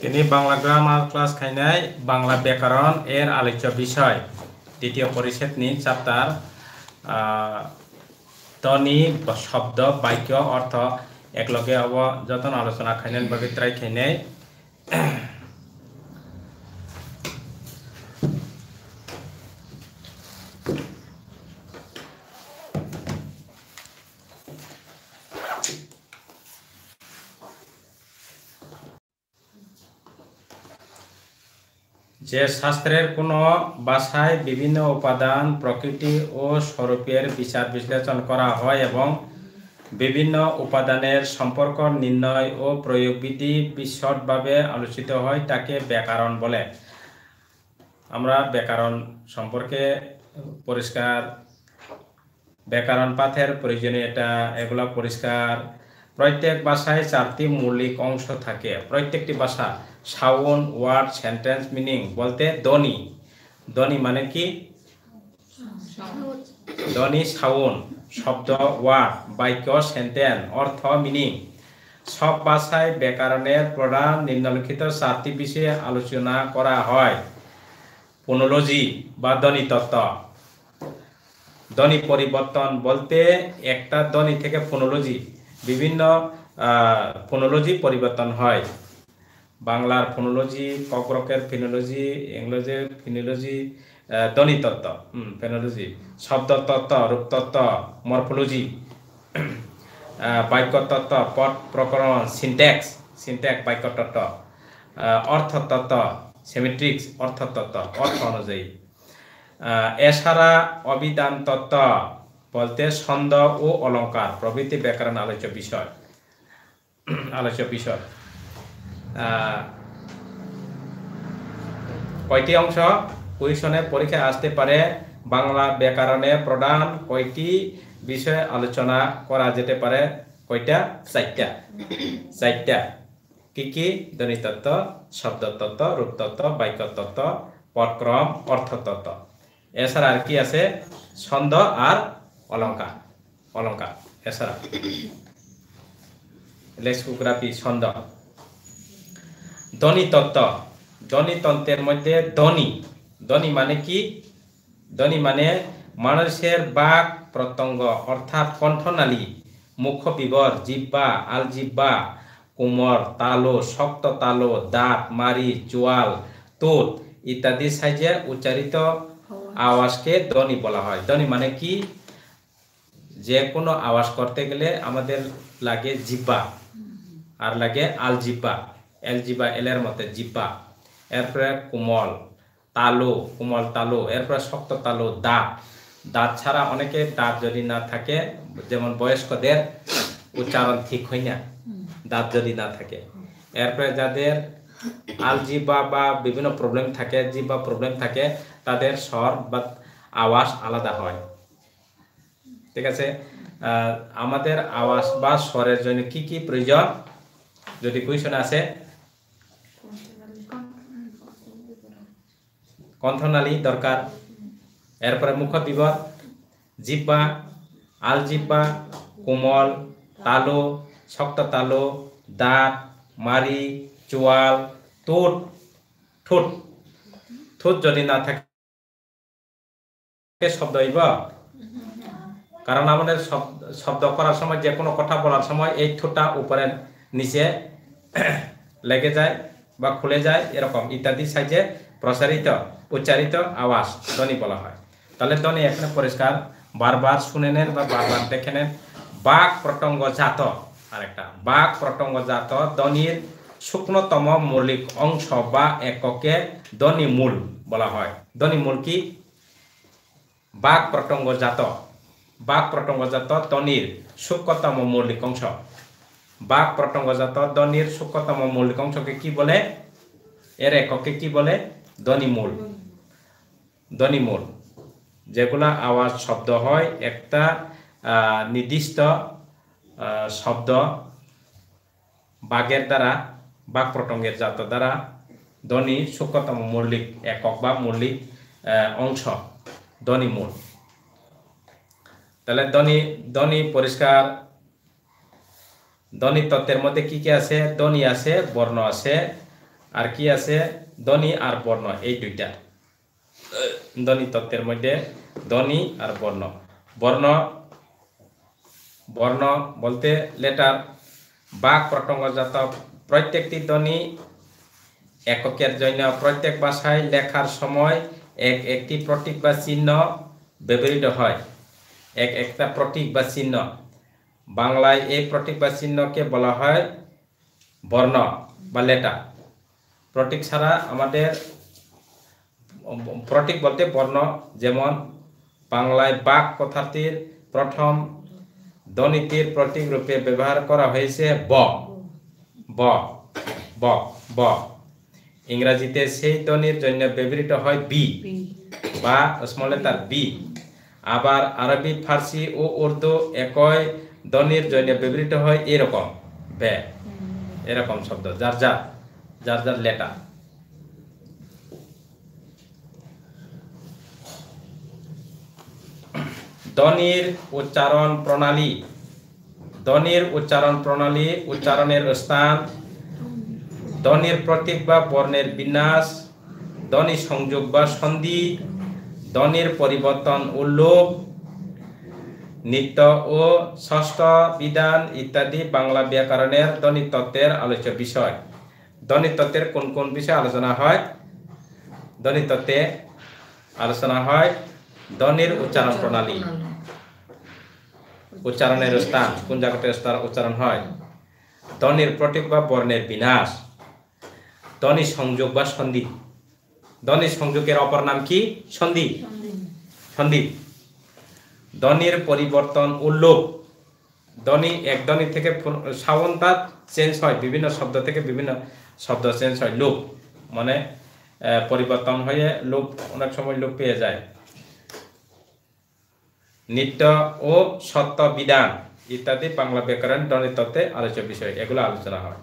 তিনি Bangla grammar class খাইনাই বাংলা ব্যাকরণ এর আলোচ্য বিষয়। দ্বিতীয় পরিচ্ছেদ নি চ্যাপ্টার তনি শব্দ, বাক্য, অর্থ, একলগে অব, যতন, আলোচনা খাইনেন বগিত্রাই খাইনাই। যে শাস্ত্রের কোনো ভাষায় বিভিন্ন উপাদান, প্রকৃতি ও স্বরূপের বিচার বিশ্লেষণ করা হয় এবং বিভিন্ন উপাদানের সম্পর্ক, নির্ণয় ও প্রয়োগবিধি বিশদভাবে আলোচিত হয়, তাকে ব্যাকরণ বলে। আমরা ব্যাকরণ সম্পর্কে পরিষ্কার, ব্যাকরণ পাঠের প্রয়োজনীয়তা এগুলো পরিষ্কার। প্রত্যেক ভাষায় চারটি মৌলিক অংশ থাকে। প্রত্যেকটি ভাষা সাউন, ওয়ার্ড, সেন্টেন্স, মিনিং বলতে ধ্বনি। ধ্বনি মানে কি? ধ্বনি, সাউন, শব্দ, ওয়ার্ড, বাক্য, সেন্টেন্স, অর্থ, মিনিং। সব ভাষায় ব্যাকরণের প্রধান নিম্নলিখিত চারটি বিষয়ে আলোচনা করা হয়। পোনোলজি বা ধ্বনি তত্ত্ব। ধ্বনি পরিবর্তন বলতে একটা ধ্বনি থেকে ফোনোলজি বিভিন্ন ফোনোলজি পরিবর্তন হয়। বাংলার ফোনোলজি, ককরকের ফিনোলজি ইংরেজির ফিনোলজি ধ্বনিতত্ত্ব ফেনোলজি শব্দতত্ত্ব রূপতত্ত্ব মরফোলজি বাক্যতত্ত্ব পট প্রকরণ সিনট্যাক্স সিনট্যাক্স বাক্যতত্ত্ব অর্থতত্ত্ব সেমেট্রিক্স অর্থতত্ত্ব অর্থ অনুযায়ী। এছাড়া অবিধান তত্ত্ব বলতে ছন্দ ও অলঙ্কার প্রভৃতি ব্যাকরণ আলোচ্য বিষয় আলোচ্য বিষয়। কয়টি অংশ? কুইশনে পরীক্ষায় আসতে পারে বাংলা ব্যাকরণে প্রধান কয়টি বিষয়ে আলোচনা করা যেতে পারে? কয়টা? চারটা। চারটা। কি কি? ধ্বনিতত্ত্ব শব্দতত্ত্ব রূপতত্ত্ব বাক্যতত্ত্ব পটক্রম অর্থতত্ত্ব এছাড়া আর কি আছে? ছন্দ আর অলঙ্কার অলঙ্কার এছাড়া। লেক্সোগ্রাফি ছন্দ। ধ্বনিতত্ত্ব ধ্বনিতন্ত্রের মধ্যে ধ্বনি। ধ্বনি মানে কি? ধ্বনি মানে মানুষের বাক প্রত্যঙ্গ অর্থাৎ কণ্ঠনালী মুখ বিবর জিব্বা আলজিব্বা কোমর তালো শক্ত তালো দাঁত মারি চোয়াল তোত ইত্যাদি সাইজে উচ্চারিত আওয়াজকে ধ্বনি বলা হয়। ধ্বনি মানে কি? যে কোনো আওয়াজ করতে গেলে আমাদের লাগে জিব্বা আর লাগে আল জিব্বা এল জিব্বা এলের মতে জিব্বা এরপরে কোমল, তালু কোমল তালু এরপরে শক্ত তালু, দাঁত। দাঁত ছাড়া অনেকে দাঁত যদি না থাকে, যেমন বয়স্কদের, উচ্চারণ ঠিক হয় না। দাঁত যদি না থাকে। এরপরে যাদের আলজিবা বা বিভিন্ন প্রবলেম থাকে জিবা প্রবলেম থাকে, তাদের স্বর বা আওয়াজ আলাদা হয়। ঠিক আছে? আমাদের আওয়াজ বা স্বরের জন্য কি কি প্রয়োজন? যদি কুইশন আছে কণ্ঠনালী দরকার। এরপরে মুখ বিবর জিব্বা, আল জিব্বা, কোমল, তালো, শক্ত তালো, দাঁত মারি চোয়াল, ঠোঁট ঠোঁট। ঠোঁট যদি না থাকে শব্দ হইব? কারণ আমাদের শব্দ করার সময় যে কোনো কথা বলার সময় এই ঠোঁটটা উপরে, নিচে লেগে যায় বা খুলে যায়, এরকম ইত্যাদি সাইজে প্রসারিত। উচ্চারিত আওয়াজ, ধ্বনি বলা হয়। তাহলে ধ্বনি এখানে পরিষ্কার। বারবার শুনে নেন বা বারবার দেখে নেন। বাক প্রটঙ্গ জাত, আরেকটা। বাক প্রটঙ্গ জাত, ধ্বনির শুকনতম মৌলিক অংশ বা এককে ধ্বনি মূল বলা হয়। ধ্বনি মূল কি? বাক প্রটঙ্গ জাত। বাক প্রটঙ্গ জাত, ধ্বনির সূক্ষ্মতম মৌলিক অংশ। বাক প্রটঙ্গ জাত, ধ্বনির সূক্ষ্মতম মৌলিক অংশকে কি বলে? এর এককে কি বলে? ধ্বনিমূল ধ্বনিমূল। যেগুলা আওয়াজ, শব্দ হয় একটা নির্দিষ্ট শব্দ বাঘের দ্বারা বাঘ প্রটঙ্গের জাত দ্বারা ধ্বনি সূক্ষ্মতম মৌলিক একক বা মৌলিক অংশ, ধ্বনিমূল। তাহলে ধ্বনি ধ্বনি পরিষ্কার। ধ্বনি তত্ত্বের মধ্যে কি কি আছে? ধ্বনি আছে, বর্ণ আছে। আর কি আছে? ধ্বনি আর বর্ণ, এই দুইটা। ধ্বনি তত্ত্বের মধ্যে ধ্বনি আর বর্ণ। বর্ণ বর্ণ বলতে লেটার বাক প্রটঙ্গজাত প্রত্যেকটি ধ্বনি এককের জন্য প্রত্যেক ভাষায় লেখার সময় এক একটি প্রতীক বা চিহ্ন ব্যবহৃত হয়। এক একটা প্রতীক বা চিহ্ন। বাংলায় এই প্রতীক বা চিহ্নকে বলা হয় বর্ণ বা লেটার প্রতীক ছাড়া আমাদের প্রতীক বলতে বর্ণ, যেমন বাংলায় বাক কথাটির প্রথম দনীতির প্রতীক রূপে ব্যবহার করা হয়েছে ব। ব ব ব। ইংরাজিতে সেই ধ্বনির জন্য ব্যবহৃত হয় বি বা স্মল লেটার বি আবার আরবি, ফার্সি ও উর্দু একই ধ্বনির জন্য ব্যবহৃত হয় এরকম, বে। এরকম শব্দ, যার যার যার যার লেটার ধ্বনির উচ্চারণ প্রণালী। ধ্বনির উচ্চারণ প্রণালী উচ্চারণের স্থান। ধ্বনির প্রতীক বা বর্ণের বিন্যাস। ধ্বনি সংযোগ বা সন্ধি। ধ্বনির পরিবর্তন উল্লোপ নিত্য ও ষষ্ঠ বিধান ইত্যাদি বাংলা ব্যাকরণের ধ্বনি তত্ত্বের আলোচ্য বিষয়। ধ্বনি তত্ত্বের কোন কোন বিষয়ে আলোচনা হয়? ধ্বনি তত্ত্বে আলোচনা হয় ধ্বনির উচ্চারণ প্রণালী। উচ্চারণের স্থান, কোন জায়গাতে স্থান উচ্চারণ হয়? ধ্বনির প্রতীক বা বর্ণের বিনাশ। ধ্বনি সংযোগ বা সন্ধি ধ্বনি সংযোগের অপর নাম কি? সন্ধি সন্ধি ধ্বনির পরিবর্তন উল্লোপ। ধ্বনি এক ধ্বনি থেকে সাবনতা চেঞ্জ হয়, বিভিন্ন শব্দ থেকে বিভিন্ন শব্দ চেঞ্জ হয়, লোপ। মানে পরিবর্তন হয়ে লোপ, অনেক সময় লোপ পেয়ে যায়। নিত্য ও সত্য বিধান ইত্যাদি বাংলা ব্যাকরণ ধ্বনি তত্ত্বে আলোচ্য বিষয়, এগুলো আলোচনা হয়।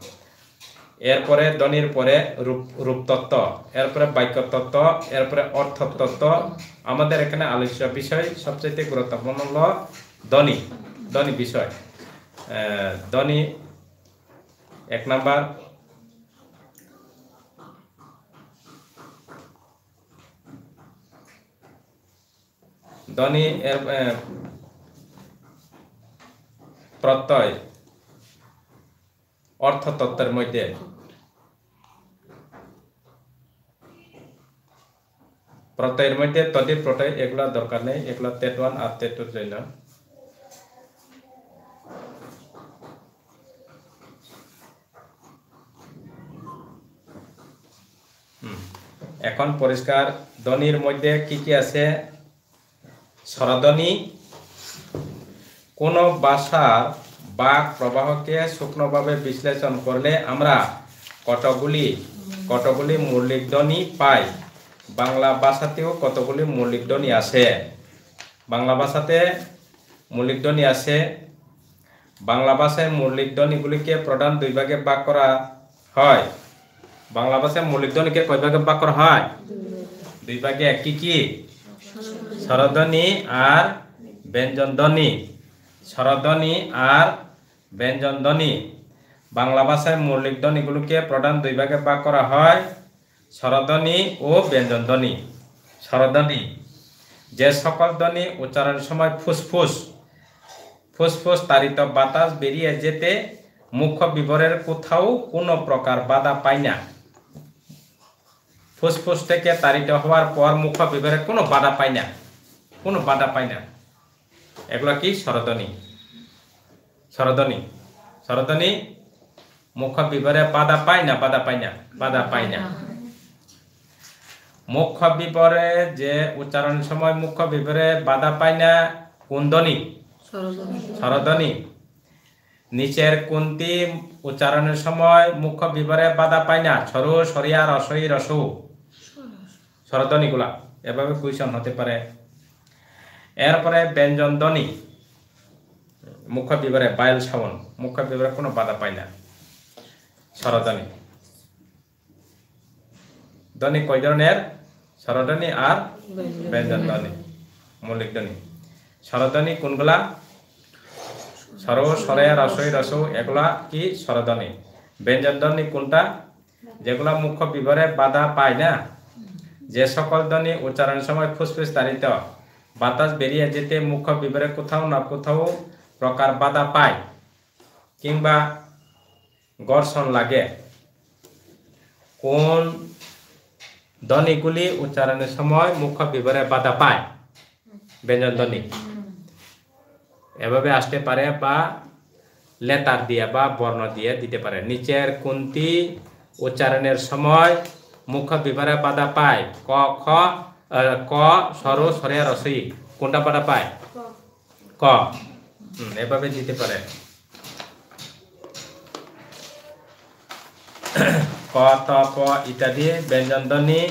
এরপরে ধ্বনির পরে রূপ, রূপতত্ত্ব, এরপরে বাক্য তত্ত্ব এরপরে অর্থ তত্ত্ব আমাদের এখানে আলোচ্য বিষয় সবচেয়ে গুরুত্বপূর্ণ হল ধ্বনি ধ্বনি বিষয়। ধ্বনি এক নাম্বার ধ্বনি এর প্রত্যয়, অর্থতত্ত্বের মধ্যে। প্রত্যয়ের মধ্যে তদির প্রত্যয়, এগুলা দরকার নেই। এগুলা তেট ওয়ান আর তেট টুর জন্য এখন পরিষ্কার, ধ্বনির মধ্যে কি কি আছে? স্বরধ্বনি কোনো ভাষার বাক প্রবাহকে শুকনোভাবে বিশ্লেষণ করলে আমরা কতগুলি কতগুলি মৌলিক ধ্বনি পাই? বাংলা ভাষাতেও কতগুলি মৌলিক ধ্বনি আছে? বাংলা ভাষাতে মৌলিক ধ্বনি আছে। বাংলা ভাষায় মৌলিক ধ্বনিগুলিকে প্রধান দুই ভাগে ভাগ করা হয়। বাংলা ভাষায় মৌলিক ধ্বনিকে কয় ভাগে ভাগ করা হয়? দুই ভাগে। কি কি? স্বরধ্বনি আর ব্যঞ্জন ধ্বনি স্বরধ্বনি আর ব্যঞ্জন ধ্বনি বাংলা ভাষায় মৌলিক ধ্বনিগুলোকে প্রধান দুই ভাগে ভাগ করা হয় স্বরধ্বনি ও ব্যঞ্জন ধ্বনি স্বরধ্বনি যে সকল ধ্বনি উচ্চারণের সময় ফুসফুস ফুসফুস তারিত বাতাস বেরিয়ে যেতে মুখ্য বিবরের কোথাও কোনো প্রকার বাধা পায় না। ফুসফুস থেকে তারিত হওয়ার পর মুখ্য বিবরের কোনো বাধা পায় না। কোনো বাধা পায় না। এগুলো কি? স্বরধ্বনি স্বরধ্বনি স্বরধ্বনি মুখ্য বিবরে বাধা পায় না বাধা পায় না বাধা পায় না। মুখ্য বিবরে যে উচ্চারণ সময় মুখ্য বিবরে বাধা পায় না কোন ধ্বনি স্বরধ্বনি নিচের কোনটি উচ্চারণের সময় মুখ্য বিবরে বাধা পায় না সরু সরিয়া রসই রসু। স্বরধ্বনিগুলা এভাবে কুইশন হতে পারে। এরপরে ব্যঞ্জন ধ্বনি। মুখ্য বিবরে বায়ল শ্রাবণ। মুখ্য বিবরে কোনো বাধা পায় না। স্বরধ্বনি। ধ্বনি কয় ধরনের? স্বরধ্বনি আর ব্যঞ্জন ধ্বনি। মৌলিক ধ্বনি। স্বরধ্বনি কোনগুলা? সর সরে রসই, রস, এগুলা কি স্বরধ্বনি? ব্যঞ্জন ধ্বনি কোনটা? যেগুলা মুখ্য বিবরে বাধা পায় না। যে সকল ধ্বনি উচ্চারণের সময় ফুসফুস তারিত বাতাস বেরিয়ে যেতে মুখ্য বিবরে কোথাও না কোথাও প্রকার বাধা পায়, কিংবা ঘর্ষণ লাগে। কোন ধ্বনিগুলি উচ্চারণের সময় মুখ্য বিবরে বাধা পায়? ব্যঞ্জন ধ্বনি। এভাবে আসতে পারে বা লেতার দিয়ে বা বর্ণ দিয়ে দিতে পারে। নিচের কুন্তি উচ্চারণের সময় মুখ্য বিবরে বাধা পায়। ক, খ ক সর সরে রসই কোনটা বাধা পায়? ক। এভাবে দিতে পারে। ক ত প ইত্যাদি ব্যঞ্জন ধ্বনি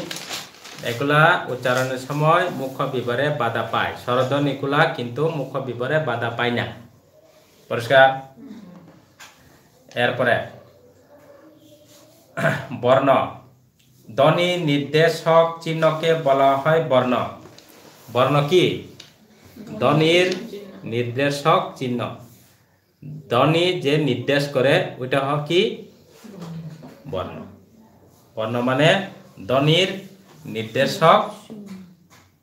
এগুলা উচ্চারণের সময় মুখ্য বিবরে বাধা পায়। স্বরধ্বনিগুলা কিন্তু মুখ্য বিবরে বাধা পায় না। পরিষ্কার? এরপরে বর্ণ। ধ্বনি নির্দেশক চিহ্নকে বলা হয় বর্ণ। বর্ণ কি? ধ্বনির নির্দেশক চিহ্ন। ধ্বনি যে নির্দেশ করে, ওইটা হয় কি? বর্ণ। বর্ণ মানে ধ্বনির নির্দেশক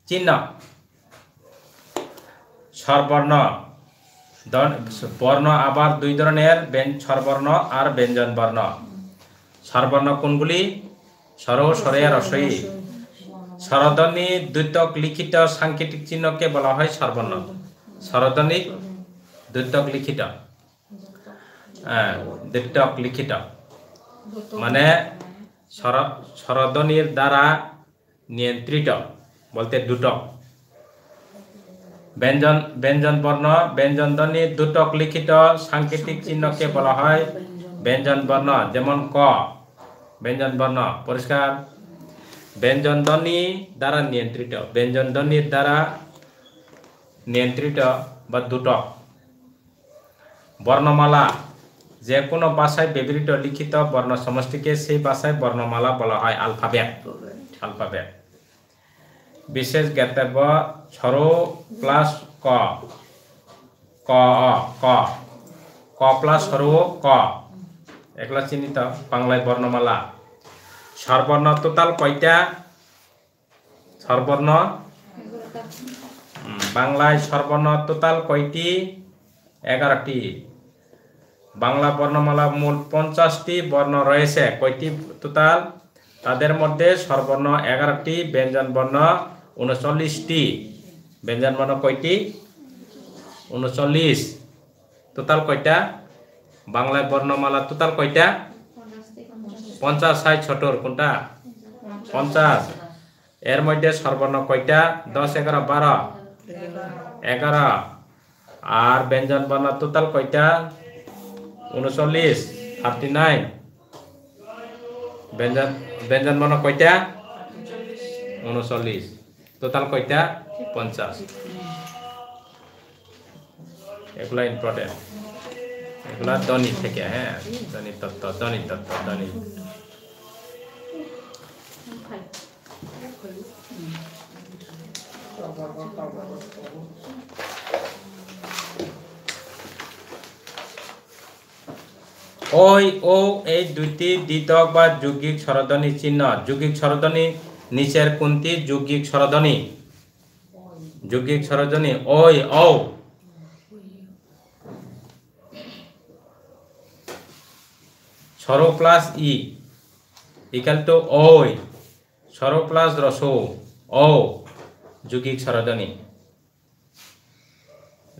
চিহ্ন। স্বরবর্ণ। বর্ণ আবার দুই ধরনের স্বরবর্ণ আর ব্যঞ্জন বর্ণ স্বরবর্ণ কোনগুলি? স্বর স্বরে রসই স্বরধ্বনি দ্বৈতক লিখিত সাংকেতিক চিহ্নকে বলা হয় স্বরবর্ণ স্বরধ্বনি দ্বৈতক লিখিত। হ্যাঁ লিখিত। মানে স্বর স্বরধ্বনির দ্বারা নিয়ন্ত্রিত বলতে দুটক ব্যঞ্জন ব্যঞ্জন বর্ণ ব্যঞ্জন দুটক লিখিত সাংকেতিক চিহ্নকে বলা হয় ব্যঞ্জন বর্ণ যেমন ক। ব্যঞ্জন বর্ণ পরিষ্কার? ব্যঞ্জন ধ্বনি দ্বারা নিয়ন্ত্রিত ব্যঞ্জন ধ্বনির দ্বারা নিয়ন্ত্রিত বা দুটক। বর্ণমালা যে কোনো ভাষায় ব্যবহৃত লিখিত বর্ণ সমষ্টিকে সেই ভাষায় বর্ণমালা বলা হয় আলফাবেট। আলফাবেট। বিশেষ জ্ঞাতব্য সরো প্লাস ক। ক ক। ক প্লাস সরো ক। এগুলা চিহ্নিত বাংলায় বর্ণমালা। স্বরবর্ণ টোটাল কয়টা? স্বরবর্ণ বাংলায় স্বরবর্ণ টোটাল কয়টি? এগারোটি। বাংলা বর্ণমালা মূল পঞ্চাশটি, বর্ণ রয়েছে কয়টি টোটাল? তাদের মধ্যে স্বরবর্ণ এগারোটি, ব্যঞ্জন বর্ণ উনচল্লিশটি। ব্যঞ্জন বর্ণ কয়টি? উনচল্লিশ। টোটাল কয়টা? বাংলায় বর্ণমালা টোটাল কয়টা? পঞ্চাশ ষাট ছোটর কোনটা? পঞ্চাশ। এর মধ্যে সর্বর্ণ কয়টা? দশ, এগারো, বারো। এগারো। আর ব্যঞ্জন বর্ণ টোটাল কয়টা? উনচল্লিশ। থার্টি নাইন ব্যঞ্জন ব্যঞ্জন বর্ণ কয়টা? উনচল্লিশ। টোটাল কয়টা? পঞ্চাশ। এগুলা ইম্পর্টেন্ট এগুলা ধ্বনি থেকে হ্যাঁ? ধ্বনি তত্ত্ব ধ্বনি তত্ত্ব, ধ্বনি। ওই, ও, এই দুইটি দ্বিতক বা যৌগিক স্বরধ্বনি চিহ্ন। যৌগিক স্বরধ্বনি নিচের কোনটি? যৌগিক স্বরধ্বনি যৌগিক স্বরধ্বনি ওই ও স্বর প্লাস ই, ইকাল টু ওই স্বর প্লাস রস ও যৌগিক স্বরধ্বনি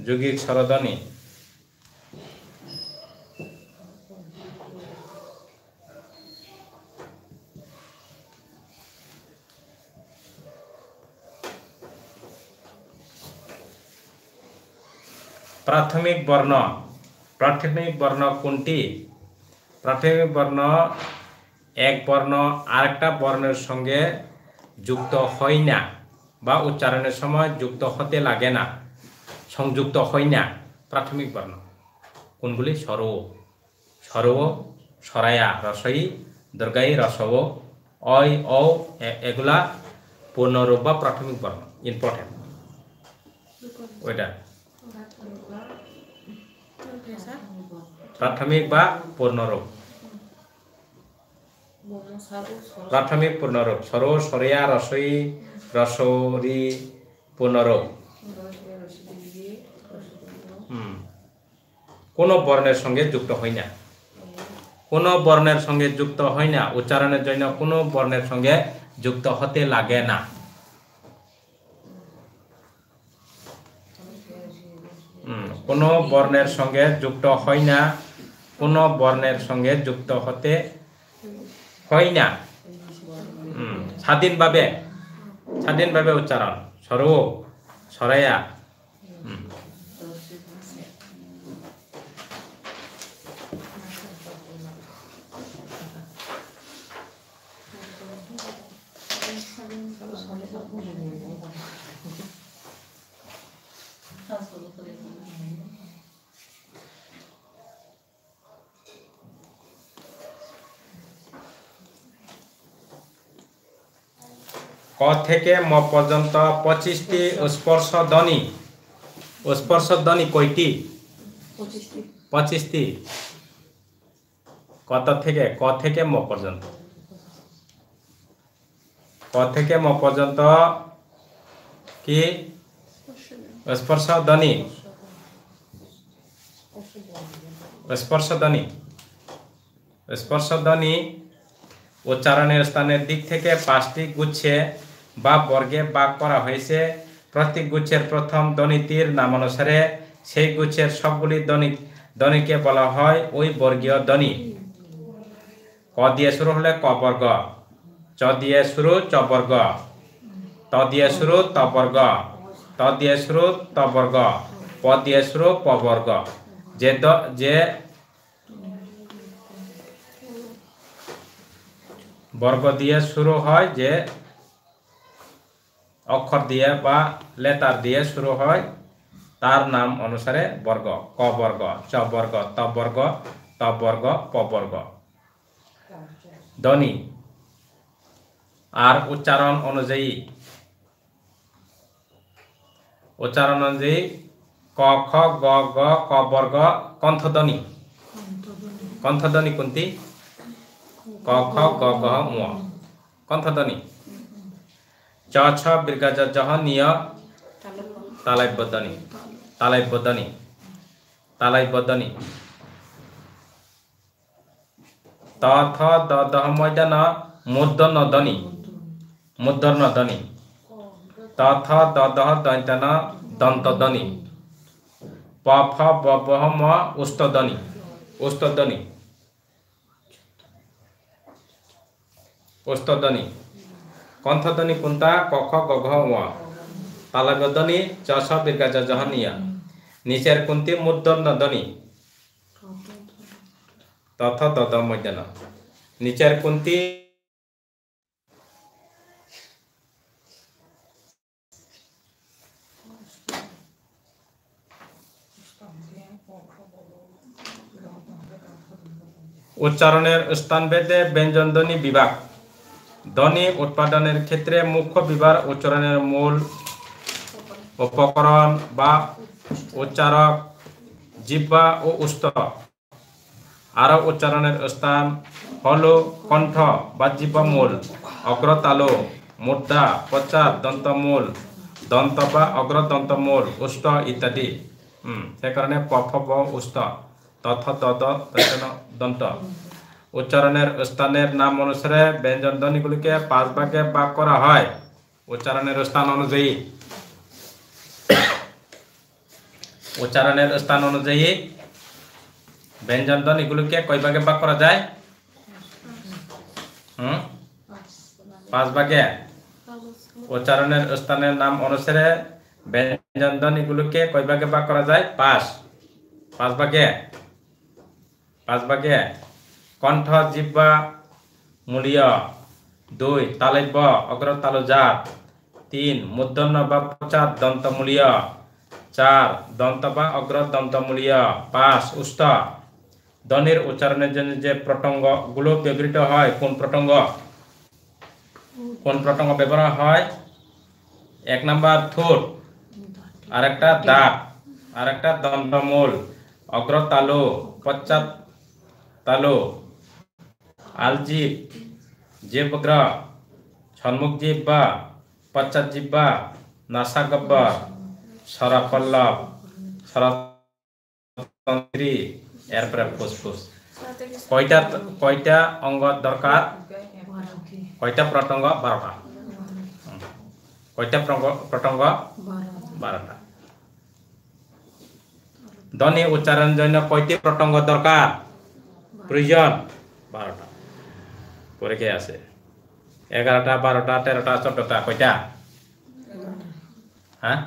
যৌগিক স্বরধ্বনি প্রাথমিক বর্ণ প্রাথমিক বর্ণ কোনটি? প্রাথমিক বর্ণ এক বর্ণ আরেকটা বর্ণের সঙ্গে যুক্ত হয় না বা উচ্চারণের সময় যুক্ত হতে লাগে না সংযুক্ত হয় না। প্রাথমিক বর্ণ। কোনগুলি? স্বর স্বর সরায়া রসই দুর্গাই রসব অই অ এগুলা পূর্ণরূপ বা প্রাথমিক বর্ণ। ইম্পর্টেন্ট। ওইটা। প্রাথমিক বা পূর্ণরূপ? প্রাথমিক, পূর্ণরূপ। সরো, সরিয়া, রসই, রসরি, পূর্ণরূপ। কোনো বর্ণের সঙ্গে যুক্ত হয় না। কোনো বর্ণের সঙ্গে যুক্ত হয় না। উচ্চারণের জন্য কোনো বর্ণের সঙ্গে যুক্ত হতে লাগে না। কোনো বর্ণের সঙ্গে যুক্ত হয় না। কোনো বর্ণের সঙ্গে যুক্ত হতে হয় না। স্বাধীনভাবে স্বাধীনভাবে উচ্চারণ। সরু সরাইয়া ক থেকে ম পর্যন্ত পঁচিশটি স্পর্শ ধ্বনি। স্পর্শ ধ্বনি কয়টি? পঁচিশটি। কত থেকে ক থেকে ম পর্যন্ত? ক থেকে ম পর্যন্ত কি? স্পর্শ ধ্বনি। স্পর্শ ধ্বনি। স্পর্শ ধ্বনি উচ্চারণের স্থানের দিক থেকে পাঁচটি গুচ্ছে বা বর্গে ভাগ করা হয়েছে। প্রত্যেক গুচ্ছের প্রথম ধ্বনিটির নামানুসারে সেই গুচ্ছের সবগুলি ধ্বনি ধ্বনিকে বলা হয় ওই বর্গীয় ধ্বনি ক দিয়ে শুরু হলে ক বর্গ, চ দিয়ে শুরু চ বর্গ, ত দিয়ে শুরু ত বর্গ, ত দিয়ে শুরু ত বর্গ, প দিয়ে শুরু প বর্গ। যে যে বর্গ দিয়ে শুরু হয় যে অক্ষর দিয়ে বা লেটার দিয়ে শুরু হয়। তার নাম অনুসারে বর্গ, ক বর্গ, চ বর্গ, ত বর্গ ত বর্গ, প বর্গ। ধ্বনি। আর উচ্চারণ অনুযায়ী। উচ্চারণ অনুযায়ী ক, খ, গ গ, ক বর্গ, কণ্ঠধ্বনি। কণ্ঠধ্বনি কোনটি? ক, খ, গ গ, ঙ। কণ্ঠধ্বনি। চ ছ বীর্ঘ জ জহ নিয় তালাইবদ্ধনি তালাইবদ্ধনি তালাইবদ্ধনি ত থ দ দহ ময়দান মূর্ধন্য ধ্বনি মূর্ধন্য ধ্বনি ত থ দ দহ কণ্ঠধ্বনি কোনটা কখ খ গ ঘ ঙ তালাগধ্বনি দীর্ঘ জ জহ নিয়া। নিচের কোনটি মূর্ধন্য ধ্বনি। তথ তদ মধ্যাহ্ন নিচের কোনটি উচ্চারণের স্থানভেদে ব্যঞ্জনধ্বনি বিভাগ। ধ্বনি উৎপাদনের ক্ষেত্রে মুখ্য বিভাগ উচ্চারণের মূল উপকরণ বা উচ্চারক, জিহ্বা ও উষ্ঠ। আরও উচ্চারণের স্থান হল কণ্ঠ বা জিহ্বা মূল, অগ্রতালু, মুদ্রা পশ্চাৎ দন্তমূল দন্ত বা অগ্রদন্তমূল উষ্ঠ ইত্যাদি। সে কারণে পফ ব উষ্ঠ তথ দন্ত। উচ্চারণের স্থানের নাম অনুসারে ব্যঞ্জন ধ্বনিগুলিকে পাঁচ ভাগে ভাগ করা হয়। উচ্চারণের স্থান অনুযায়ী। উচ্চারণের স্থান অনুযায়ী ব্যঞ্জন ধ্বনিগুলিকে কয় ভাগে ভাগ করা যায়? হুম? পাঁচ ভাগে। উচ্চারণের স্থানের নাম অনুসারে ব্যঞ্জন ধ্বনিগুলোকে কয় ভাগে ভাগ করা যায়? পাঁচ। পাঁচ ভাগে। পাঁচ ভাগে। কণ্ঠ জিহ্বা মূলীয় দুই তালব্য অগ্রতালু জাত, তিন মূর্ধন্য বা পশ্চাৎ দন্তমূলীয় চার, দন্ত বা অগ্র দন্তমূলীয় পাঁচ উষ্ঠ ধ্বনির উচ্চারণের জন্য যে প্রটঙ্গগুলো ব্যবহৃত হয়, কোন প্রটঙ্গ? কোন প্রটঙ্গ ব্যবহার হয়? এক নাম্বার থুট আর একটা দাঁত আর একটা দণ্ডমূল অগ্রতালু পশ্চাৎ তালু আলজিব জিব্র সম্মুখ জিব্বা পশ্চাৎ জিব্বা নাসাগব্বর সরাপল্লব সরাতন্ত্রী এরপরে ফুসফুস কয়টা কয়টা অঙ্গ দরকার কয়টা প্রটঙ্গ বারোটা হুম। কয়টা প্রঙ্গ- প্রটঙ্গ বারোটা ধ্বনি উচ্চারণের জন্য কয়টি প্রটঙ্গ দরকার প্রয়োজন বারোটা পরীক্ষা আছে? এগারোটা বারোটা তেরোটা চোদ্দটা কয়টা? হ্যাঁ?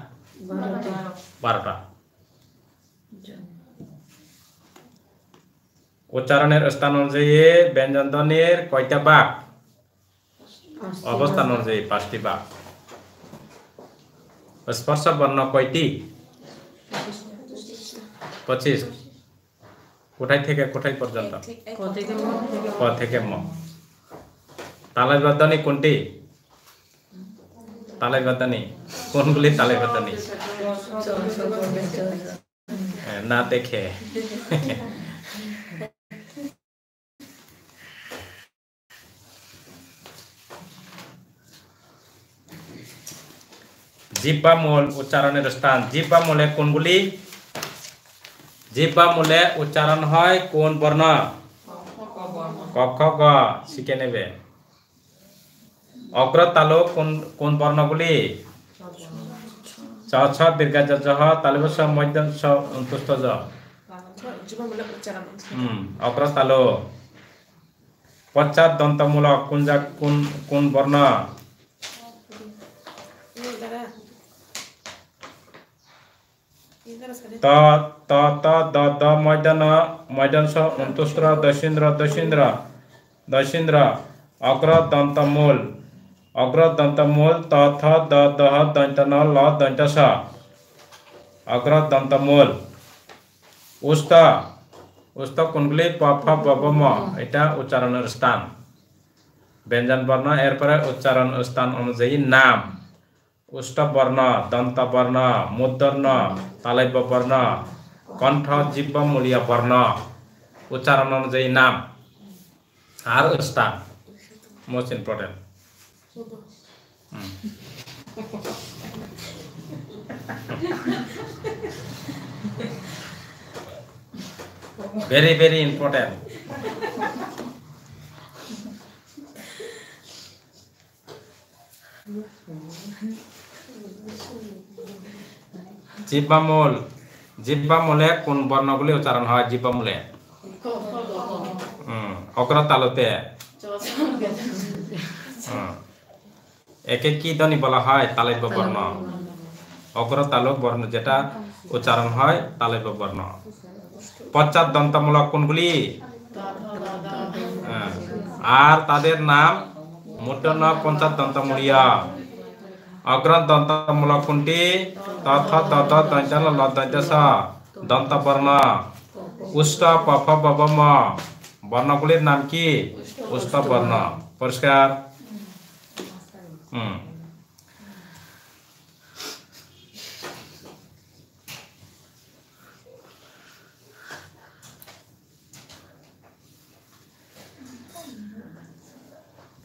বারোটা। উচ্চারণের স্থান অনুযায়ী ব্যঞ্জন ধ্বনির কয়টা বাক? অবস্থান অনুযায়ী পাঁচটি বাক। স্পর্শ বর্ণ কয়টি? পঁচিশ। কোথায় থেকে কোথায় পর্যন্ত? ক থেকে ম? তালের বর্ধনী কোনটি? তালের বর্ধনী কোনগুলি তালের বর্ধনী হ্যাঁ, না দেখে। জিব্বা মূল উচ্চারণের স্থান। জিব্বা মূলে কোনগুলি? জিব্বা মূলে উচ্চারণ হয় কোন বর্ণ? ক খ গ শিখে নেবে। অগ্রতালু কোন কোন বর্ণগুলি? চ ছ দীর্ঘ জ জ হ তালুবস মধ্য স অন্তুষ্ট জ হুম অগ্রতালু পশ্চাৎ দন্তমূলক কোন যা, কোন কোন বর্ণ? ত ত ত, দ দ ময়দান ময়দান স অন্তুষ্ট্র দশীন্দ্র দশীন্দ্র দশীন্দ্র অগ্র দন্তমূল অগ্র দন্তমূল ত থ দ দ হ দন্ত ন ল দন্ত স অগ্র দন্তমূল উস্ত উস্ত কোনগুলি প ফ ব ব ম এটা উচ্চারণের স্থান ব্যঞ্জন বর্ণ এরপরে উচ্চারণ স্থান অনুযায়ী নাম উষ্ট বর্ণ দন্ত বর্ণ মুদ্বর্ণ তালব্য বর্ণ কণ্ঠ জিব্ব মূলীয় বর্ণ উচ্চারণ অনুযায়ী নাম আর স্থান most important very very important জিব্বামূল জিব্বামূলে কোন বর্ণগুলি উচ্চারণ হয়? জিব্বামূলে হুম অগ্র হুম। একে কি ধ্বনি বলা হয় তালব্য বর্ণ। অগ্র তালু বর্ণ যেটা উচ্চারণ হয় তালব্য বর্ণ। পশ্চাৎ দন্তমূলক কোনগুলি? হ্যাঁ। আর তাদের নাম মূর্ধন্য পঞ্চাৎ দন্তমূলীয়। অগ্র দন্তমূলক কোনটি? তথ তত দন্তন ল দন্ত দন্ত বর্ণ উষ্ট পফ বর্ণগুলির নাম কি? উষ্ট বর্ণ পরিষ্কার? হুম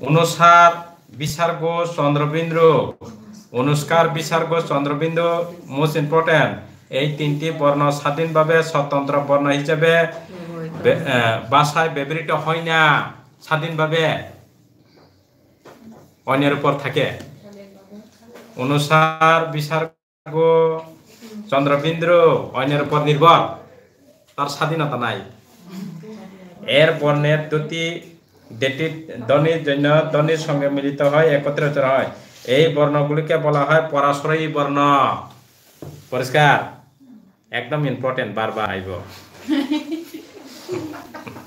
অনুসার বিসর্গ চন্দ্রবিন্দু। অনুষ্কার বিসর্গ চন্দ্রবিন্দু মোস্ট ইম্পর্টেন্ট এই তিনটি বর্ণ স্বাধীনভাবে স্বতন্ত্র বর্ণ হিসেবে বে- আহ, ভাষায় ব্যবহৃত হয় না। স্বাধীনভাবে। অন্যের উপর থাকে। অনুসার বিসর্গ চন্দ্রবিন্দু অন্যের উপর নির্ভর। তার স্বাধীনতা নাই। এর বর্ণের দুটি দুটি ধ্বনির জন্য ধ্বনির সঙ্গে মিলিত হয় একত্রিত হয়। এই বর্ণগুলিকে বলা হয় পরাশ্রয়ী বর্ণ। পরিষ্কার? একদম ইম্পর্টেন্ট বারবার আইব।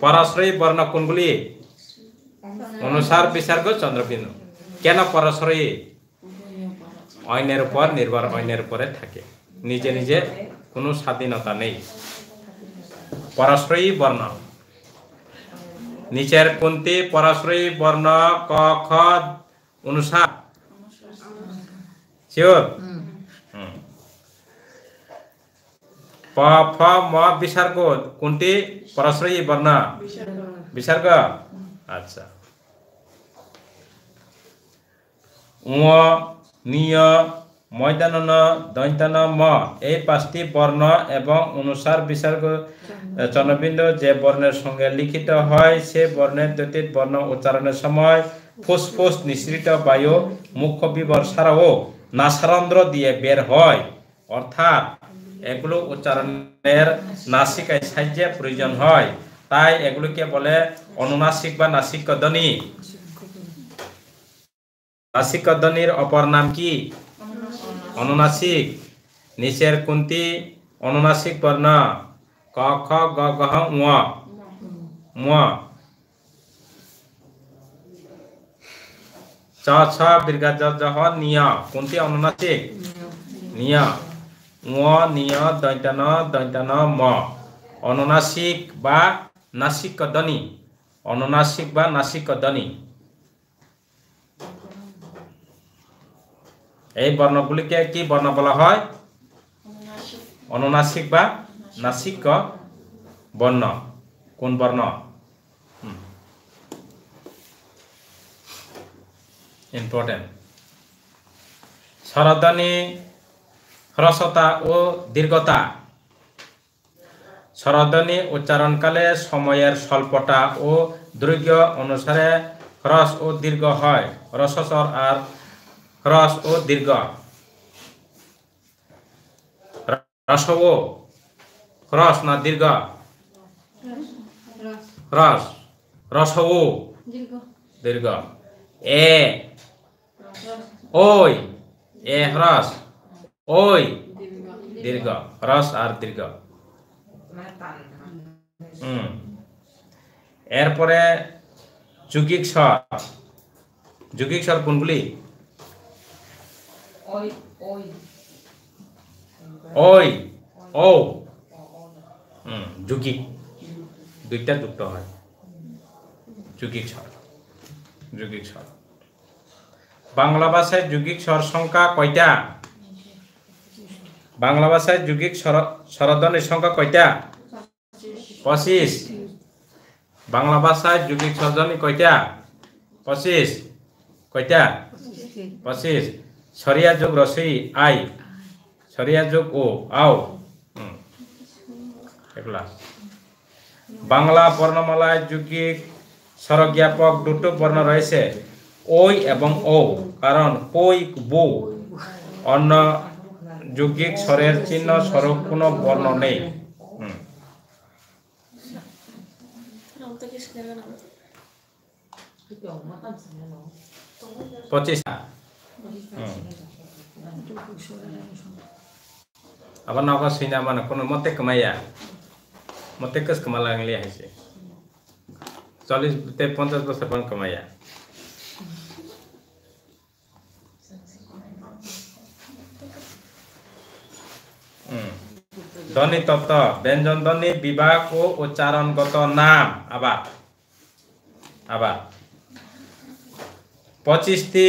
পরাশ্রয়ী বর্ণ কোনগুলি? অনুসার বিসর্গ চন্দ্রবিন্দু। কেন পরাশ্রয়ী? অন্যের উপর নির্ভর, অন্যের উপরে থাকে। নিজে নিজে কোনো স্বাধীনতা নেই। পরাশ্রয়ী বর্ণ। নিচের কোনটি? পরাশ্রয়ী বর্ণ, ক, খ, অনুসার। শিওর প ফ ম বিসর্গ কোনটি? পরাশ্রয়ী বর্ণ। বিসর্গ আচ্ছা। নিয়, ময়দানন দৈন্তান ম। এই পাঁচটি বর্ণ এবং অনুসার বিসর্গ চন্দ্রবিন্দু যে বর্ণের সঙ্গে লিখিত হয়, সে বর্ণের দ্যুতিত বর্ণ উচ্চারণের সময় ফুসফুস, নিঃসৃত বায়ু, মুখ্য বিবর ছাড়াও নাসারন্ধ্র দিয়ে বের হয়। অর্থাৎ এগুলো উচ্চারণের নাসিকায় সাহায্যে প্রয়োজন হয়। তাই এগুলোকে বলে অনুনাসিক বা নাসিক ধ্বনি নাসিক ধ্বনির অপর নাম কি? অনুনাসিক। নিচের কোনটি অনুনাসিক বর্ণ। ক, খ, গ, ঘ, ঙ। ম চ, ছ দীর্ঘ জ জহ নিয় কোনটি অনুনাসিক। নিয় ঙ নিয় দৈন্তান দৈন্তান ম। অনুনাসিক বা নাসিক ধ্বনি অনুনাসিক বা নাসিক ধ্বনি এই বর্ণগুলিকে কি বর্ণ বলা হয়? অনুনাসিক বা নাসিক বর্ণ। কোন বর্ণ? ইম্পর্টেন্ট। স্বরধ্বনি হ্রস্বতা ও দীর্ঘতা। স্বরধ্বনি উচ্চারণকালে সময়ের স্বল্পতা ও দৈর্ঘ্য অনুসারে হ্রস্ব ও দীর্ঘ হয়। হ্রস্বস্বর আর হ্রস্ব ও দীর্ঘ। হ্রস্ব ও হ্রস্ব না দীর্ঘ? হ্রস। হ্রস্ব ও দীর্ঘ। এ ওই এ হ্রস। ওই দীর্ঘ। হ্রস আর দীর্ঘ। হুম। এরপরে যুগিক স্বর। যুগিক স্বর কোনগুলি. ওই ও। হুম যুগিক। দুইটা যুক্ত হয়। যুগিক স্বর। যুগিক স্বর। বাংলা ভাষায় যুগিক স্বর সংখ্যা কয়টা? বাংলা ভাষায় যুগিক স্বর স্বরধ্বনির সংখ্যা কয়টা? পঁচিশ। বাংলা ভাষায় যুগিক স্বরধ্বনি কয়টা? পঁচিশ। কয়টা? পঁচিশ। সরিয়া যোগ রসই আই। সরিয়া যোগ ও, আও। এগুলা বাংলা বর্ণমালায় যৌগিক স্বরজ্ঞাপক দুটো বর্ণ রয়েছে ওই এবং ও কারণ পই বউ অন্য যৌগিক স্বরের চিহ্ন স্বরূপ কোনো বর্ণ নেই। আবার নগর সিনা মানে কোনো মতে কমাইয়া, মতে কস লিয়া হয়েছে চল্লিশ পঞ্চাশ বছর পর কমাইয়া। ধ্বনি তত্ত্ব, ব্যঞ্জন ধ্বনি বিভাগ ও উচ্চারণগত নাম। আবার আবার। পঁচিশটি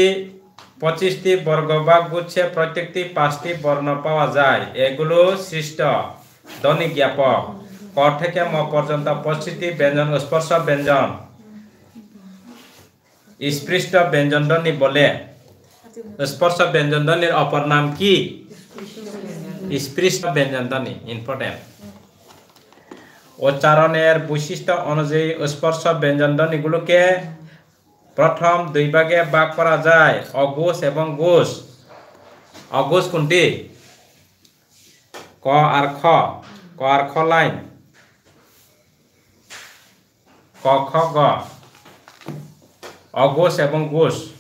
পঁচিশটি বর্গবাগ গুচ্ছে প্রত্যেকটি পাঁচটি বর্ণ পাওয়া যায়। এগুলো সৃষ্ট ধ্বনি জ্ঞাপক। ক থেকে ম পর্যন্ত পঁচিশটি ব্যঞ্জন, স্পর্শ ব্যঞ্জন। স্পৃষ্ট ব্যঞ্জন ধ্বনি বলে। স্পর্শ ব্যঞ্জন ধ্বনির অপর নাম কি? স্পৃষ্ট ব্যঞ্জন ধ্বনি ইম্পর্টেন্ট উচ্চারণের বৈশিষ্ট্য অনুযায়ী স্পর্শ ব্যঞ্জন ধ্বনিগুলোকে প্রথম দুই ভাগে ভাগ করা যায়, অঘোষ এবং ঘোষ। অঘোষ কোনটি? ক আর খ। ক আর খ লাইন। ক, খ, গ। অঘোষ এবং ঘোষ।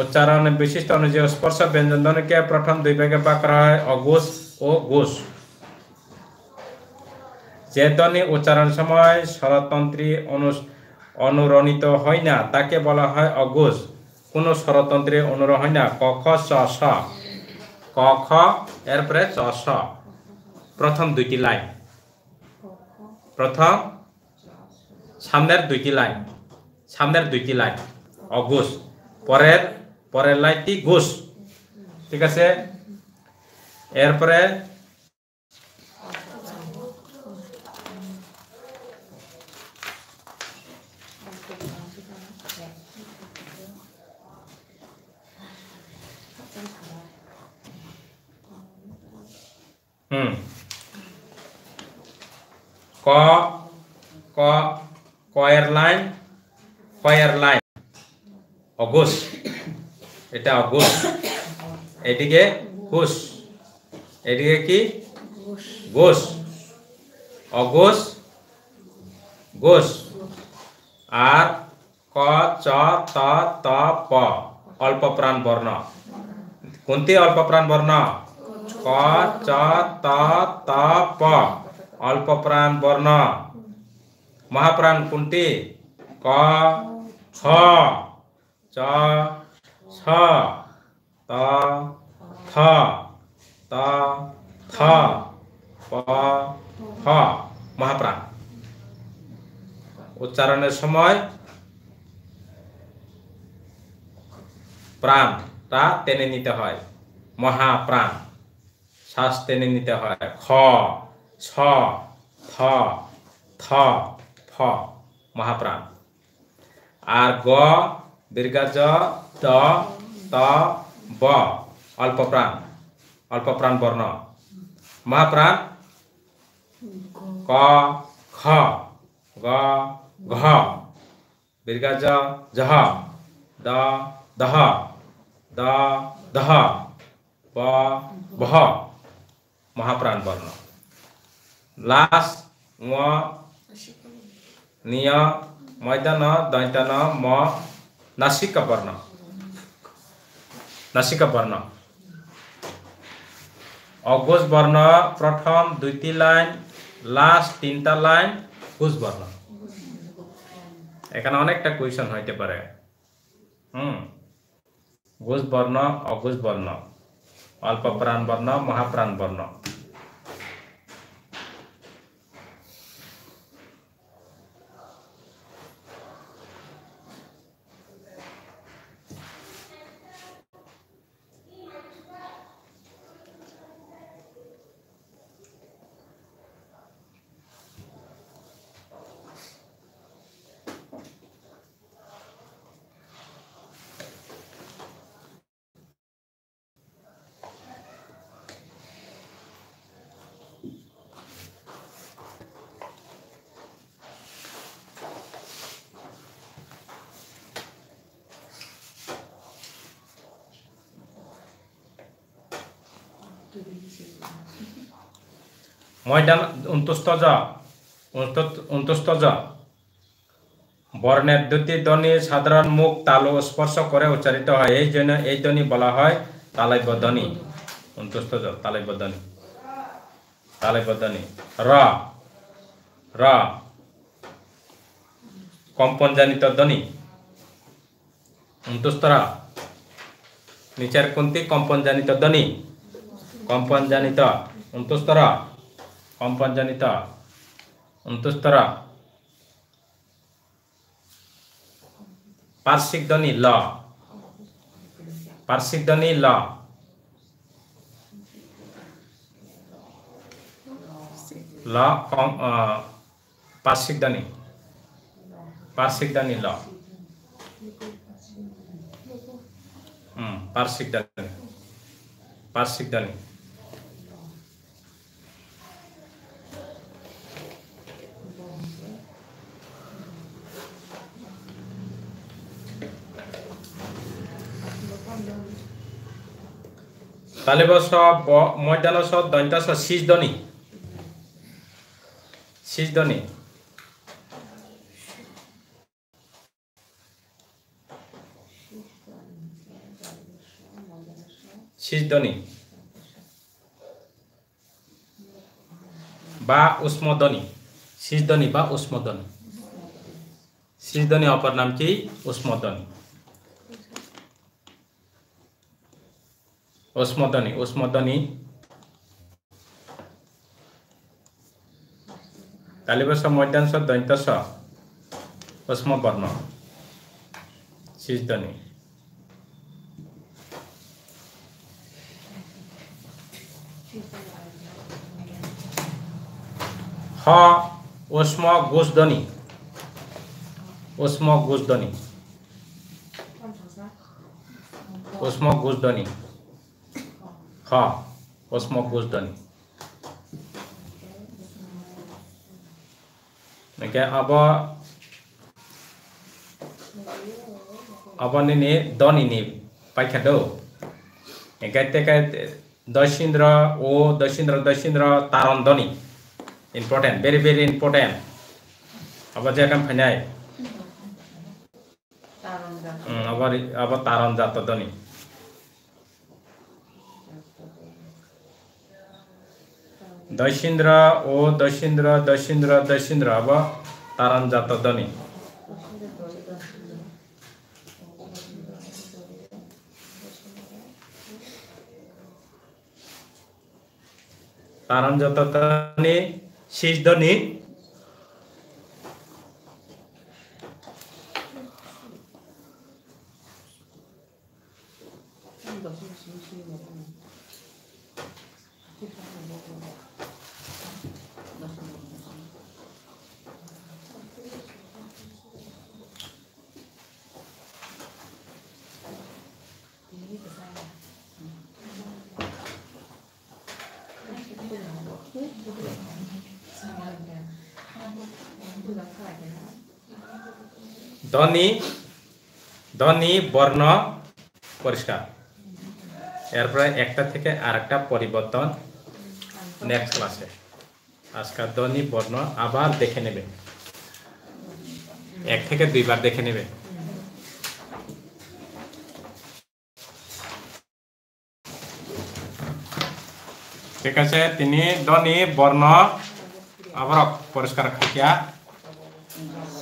উচ্চারণ বিশিষ্ট অনুযায়ী স্পর্শ ব্যঞ্জন ধ্বনিকে প্রথম দুই ভাগে ভাগ করা হয় অঘোষ ও ঘোষ যে ধ্বনি উচ্চারণ সময় স্বরতন্ত্রী অনু অনুরণিত হয় না, তাকে বলা হয় অঘোষ কোনো স্বরতন্ত্রে অনুরণ হয় না, ক খ স স। ক খ, এরপরে চ স। প্রথম দুইটি লাইন। প্রথম, সামনের দুইটি লাইন। সামনের দুইটি লাইন। অঘোষ পরের পরের লাইনটি ঘোষ। ঠিক আছে? এরপরে হুম। ক ক কয়ের লাইন কয়ের লাইন। অঘোষ। এটা অঘোষ এদিকে ঘোষ। এদিকে কি? ঘোষ। অঘোষ ঘোষ। আর ক চ ত ত প। অল্প প্রাণ বর্ণ। কোনটি অল্প প্রাণ বর্ণ? ক চ ত ত প। অল্প প্রাণ বর্ণ। মহাপ্রাণ কোনটি? ক ছ। চ ছ ত, থ ত, থ, প ফ মহাপ্রাণ। উচ্চারণের সময় প্রাণটা টেনে নিতে হয়, মহাপ্রাণ। শ্বাস টেনে নিতে হয়, খ, ছ, থ থ, ফ, মহাপ্রাণ। আর গ দীর্ঘা জ ত ত ব অল্প প্রাণ অল্প প্রাণ বর্ণ মহাপ্রাণ ক খ গ ঘ দীর্ঘা জ জহ দ দহ দ দহ ব বহ মহাপ্রাণ বর্ণ লাস ঙ নিয় ময়দান দৈতান ম নাসিক বর্ণ নাসিক বর্ণ অঘোষ বর্ণ প্রথম দুইটি লাইন লাস্ট তিনটা লাইন ঘোষ বর্ণ এখানে অনেকটা কোয়েশন হইতে পারে হুম ঘোষ বর্ণ অঘোষ বর্ণ অল্প প্রাণ বর্ণ মহাপ্রাণ বর্ণ ময়দান অন্তস্তজ অন্তস্তজ বর্ণের দুটি ধ্বনি সাধারণ মুখ তালু স্পর্শ করে উচ্চারিত হয়। এই জন্য এই ধ্বনি বলা হয় তালব্য ধ্বনি। অন্তস্তজ তালব্য ধ্বনি। তালব্য ধ্বনি। র। র। কম্পনজনিত ধ্বনি। অন্তস্তরা নিচের কোনটি কম্পনজনিত ধ্বনি? কম্পনজনিত অন্তস্তরা কম্পনজনিত অন্তস্তরা পার্শ্বিক ধ্বনি ল পার্শ্বিক ধ্বনি ল ল কম আহ, পার্শ্বিক ধ্বনি পার্শ্বিক ধ্বনি ল হুম পার্শ্বিক ধ্বনি পার্শ্বিক ধ্বনি তাহলে বস ময়দান স দন্তা স শীষ ধ্বনি শীষ ধ্বনি বা উষ্মধ্বনি শীষ বা উষ্মধ্বনি শীষ ধ্বনি অপর নাম কি? উষ্মধ্বনি উষ্মধ্বনি উষ্মধ্বনি তালিবস মধ্যাংশ দৈন্তস উষ্ম বর্ণ শীষধ্বনি হ উষ্ম ঘোষধ্বনি উষ্ম ঘোষধ্বনি উষ্ম ঘোষধ্বনি হ উষ্ম ঘোষধ্বনি Oke, apa apa ini don ini paikado. Oke, teka দশিন্দ্র ও দশিন্দ্র দশিন্দ্র তারণ ধ্বনি ইম্পর্টেন্ট ভেরি ভেরি ইম্পর্টেন্ট আবার যে এখন ফাইনাই আবার আবার তারণ জাত ধ্বনি দশিন্দ্র ও দশিন্দ্র দশিন্দ্র দশিন্দ্র আবার তারণ জাত ধ্বনি। তারণ জাত ধ্বনি শেষ ধ্বনি। ধ্বনি ধ্বনি, বর্ণ, পরিষ্কার। এরপরে একটা থেকে আরেকটা পরিবর্তন নেক্সট ক্লাসে আজকাল ধ্বনি, বর্ণ আবার দেখে নেবে। এক থেকে দুইবার দেখে নেবে। ঠিক আছে, তিনি ধ্বনি, বর্ণ, আবার পরিষ্কার খাইয়া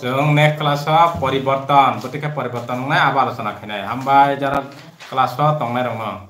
जों नेक्स्ट क्लासाव परिवर्तन गतिके परिवर्तन आबार आलोचना खानाय हामबाय जारा क्लासाव तंनाय दङ